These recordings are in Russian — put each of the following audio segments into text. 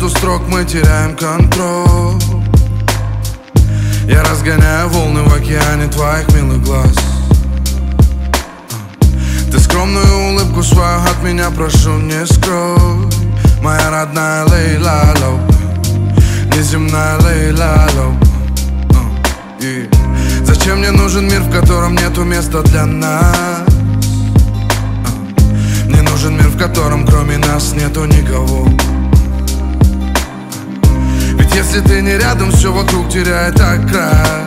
Между строк мы теряем контроль. Я разгоняю волны в океане твоих милых глаз. Ты скромную улыбку свою от меня прошу не скрой. Моя родная Лейла Лоу Неземная Лейла Лоу uh, yeah. Зачем мне нужен мир, в котором нету места для нас? Uh, мне нужен мир, в котором кроме нас нету никого если ты не рядом, все вокруг теряет окрас.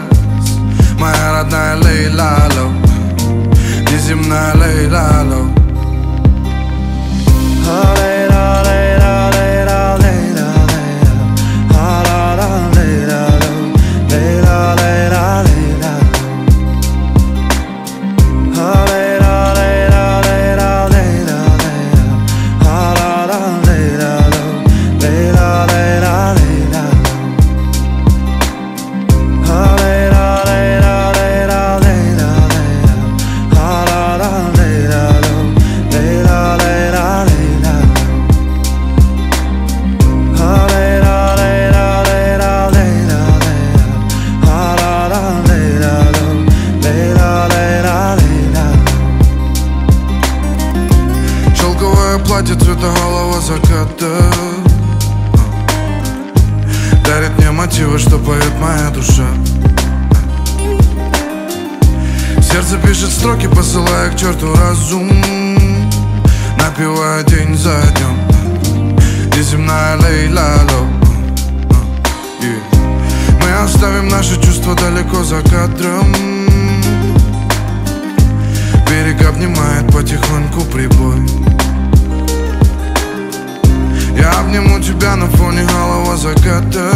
Моя родная Лейла Лоу. Неземная Лейла Мотивы, что поет моя душа. Сердце пишет строки, посылая к черту разум. Напивая день за днем. Неземная Лейла Лоу? Yeah. Мы оставим наши чувства далеко за кадром. Берег обнимает потихоньку прибой. Я обниму тебя на фоне голого заката